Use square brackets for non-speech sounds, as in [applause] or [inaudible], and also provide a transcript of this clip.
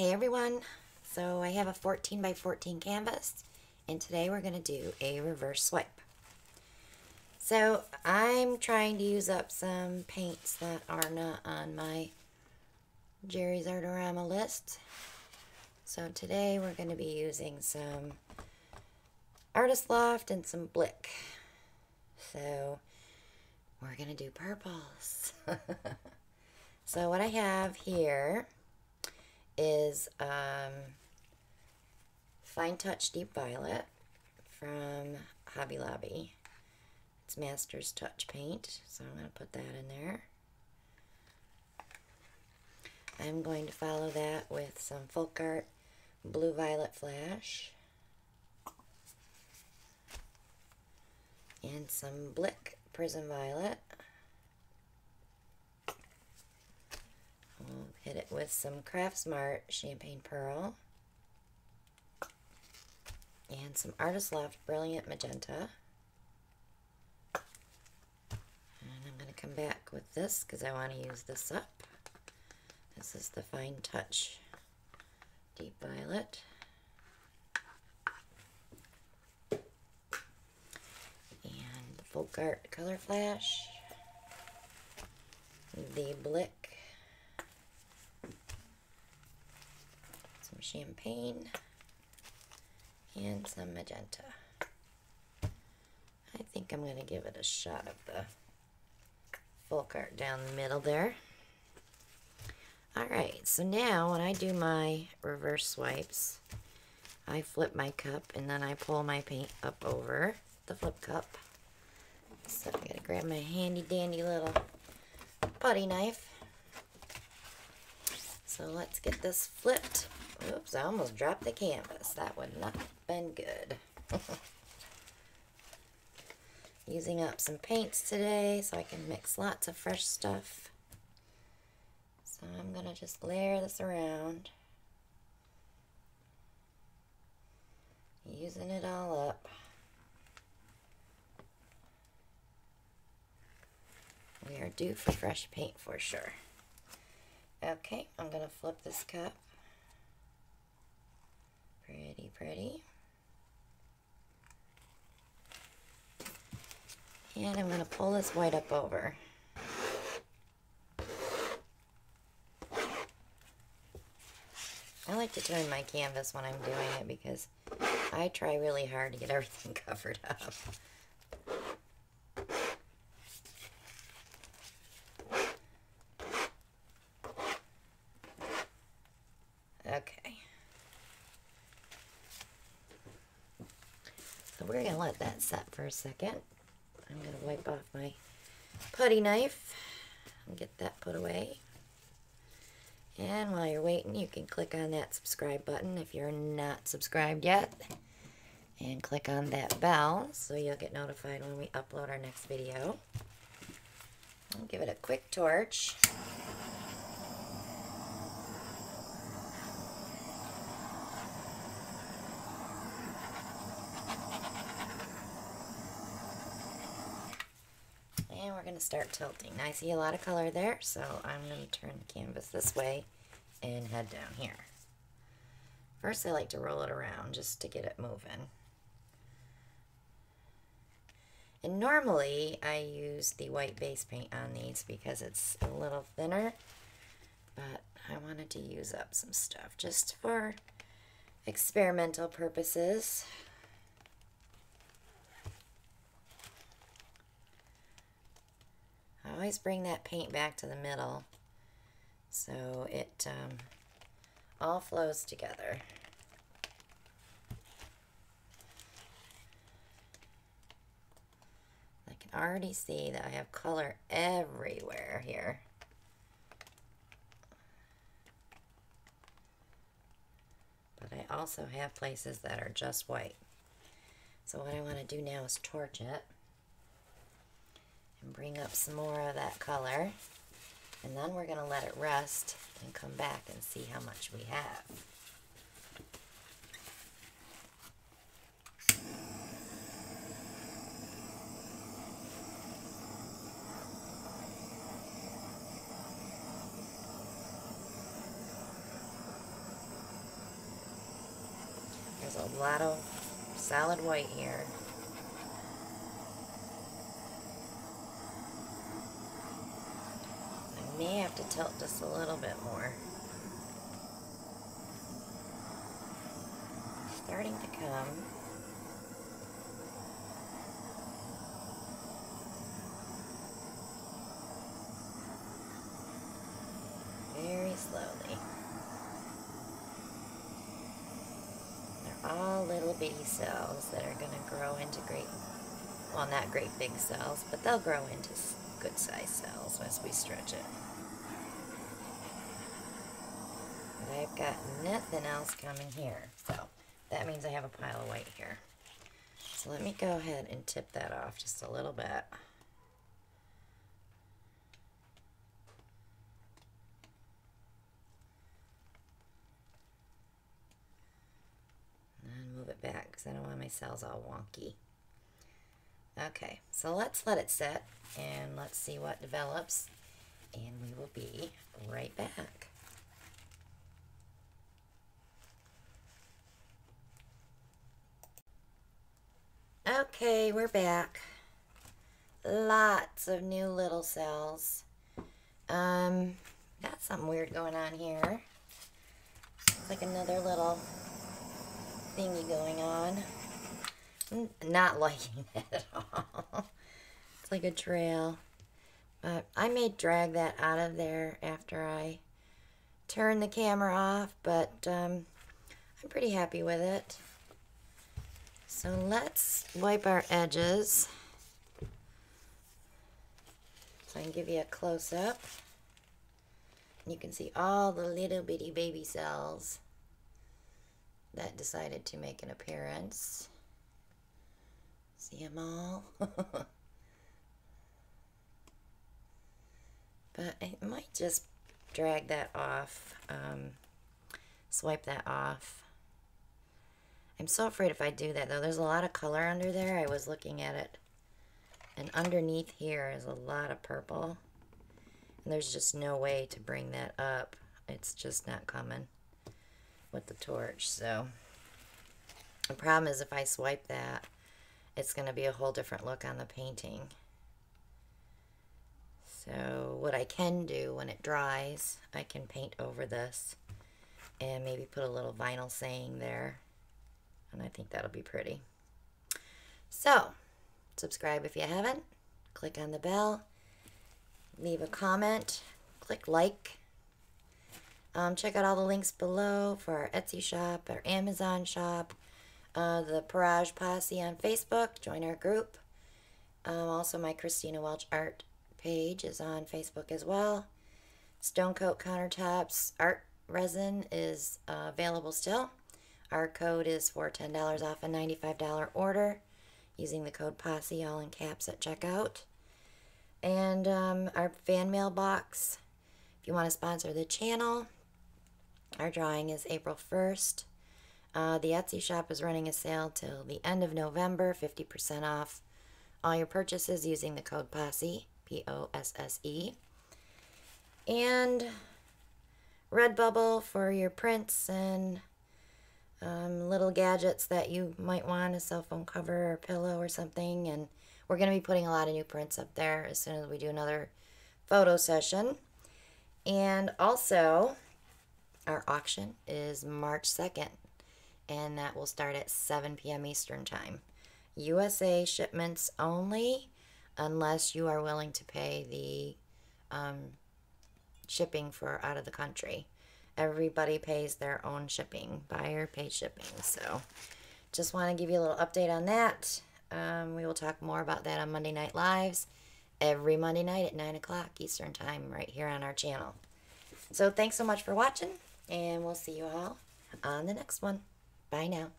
Hey everyone, so I have a 14 by 14 canvas and today we're going to do a reverse swipe. So I'm trying to use up some paints that are not on my Jerry's Artorama list. So today we're going to be using some Artist Loft and some Blick. So we're going to do purples. [laughs] so what I have here is um, Fine Touch Deep Violet from Hobby Lobby. It's Master's Touch Paint, so I'm going to put that in there. I'm going to follow that with some Folk Art Blue Violet Flash. And some Blick Prism Violet. We'll it with some Craftsmart Champagne Pearl. And some Artist Loft Brilliant Magenta. And I'm going to come back with this because I want to use this up. This is the Fine Touch Deep Violet. And the Folk Art Color Flash. The Blick champagne and some magenta. I think I'm going to give it a shot of the folk art down the middle there. Alright, so now when I do my reverse swipes, I flip my cup and then I pull my paint up over the flip cup. So I'm going to grab my handy dandy little putty knife. So let's get this flipped Oops, I almost dropped the canvas. That would not have been good. [laughs] Using up some paints today so I can mix lots of fresh stuff. So I'm going to just layer this around. Using it all up. We are due for fresh paint for sure. Okay, I'm going to flip this cup. Pretty, pretty. And I'm going to pull this white up over. I like to turn my canvas when I'm doing it because I try really hard to get everything [laughs] covered up. We're going to let that set for a second. I'm going to wipe off my putty knife and get that put away. And while you're waiting, you can click on that subscribe button if you're not subscribed yet. And click on that bell so you'll get notified when we upload our next video. I'll give it a quick torch. we're going to start tilting. I see a lot of color there, so I'm going to turn the canvas this way and head down here. First, I like to roll it around just to get it moving. And normally, I use the white base paint on these because it's a little thinner, but I wanted to use up some stuff just for experimental purposes. I always bring that paint back to the middle so it um, all flows together. I can already see that I have color everywhere here. But I also have places that are just white. So what I want to do now is torch it bring up some more of that color. And then we're going to let it rest and come back and see how much we have. There's a lot of solid white here. I may have to tilt just a little bit more. Starting to come. Very slowly. They're all little bitty cells that are going to grow into great, well not great big cells, but they'll grow into good sized cells as we stretch it. But I've got nothing else coming here, so that means I have a pile of white here. So let me go ahead and tip that off just a little bit. And move it back because I don't want my cells all wonky. Okay, so let's let it set and let's see what develops and we will be right back. Okay, we're back. Lots of new little cells. Um, got something weird going on here. It's like another little thingy going on. Not liking [laughs] that at all. It's like a trail. But I may drag that out of there after I turn the camera off, but um, I'm pretty happy with it. So let's wipe our edges. So I can give you a close-up. You can see all the little bitty baby cells that decided to make an appearance. See them [laughs] all? but I might just drag that off, um, swipe that off. I'm so afraid if I do that though. There's a lot of color under there. I was looking at it. And underneath here is a lot of purple. And there's just no way to bring that up. It's just not coming with the torch. So the problem is if I swipe that, it's going to be a whole different look on the painting. So what I can do when it dries, I can paint over this and maybe put a little vinyl saying there and I think that'll be pretty. So, subscribe if you haven't. Click on the bell. Leave a comment. Click like. Um, check out all the links below for our Etsy shop, our Amazon shop, uh, the Pourage Posse on Facebook. Join our group. Um, also, my Christina Welch art page is on Facebook as well. Stone Coat Countertops art resin is uh, available still. Our code is for $10 off a $95 order using the code POSSE all in caps at checkout. And um, our fan mail box, if you want to sponsor the channel, our drawing is April 1st. Uh, the Etsy shop is running a sale till the end of November, 50% off all your purchases using the code POSSE, P-O-S-S-E. And Redbubble for your prints and um, little gadgets that you might want, a cell phone cover or pillow or something. And we're going to be putting a lot of new prints up there as soon as we do another photo session. And also, our auction is March 2nd, and that will start at 7 p.m. Eastern Time. USA shipments only, unless you are willing to pay the um, shipping for out of the country everybody pays their own shipping. Buyer pays shipping. So just want to give you a little update on that. Um, we will talk more about that on Monday Night Lives every Monday night at 9 o'clock Eastern Time right here on our channel. So thanks so much for watching, and we'll see you all on the next one. Bye now.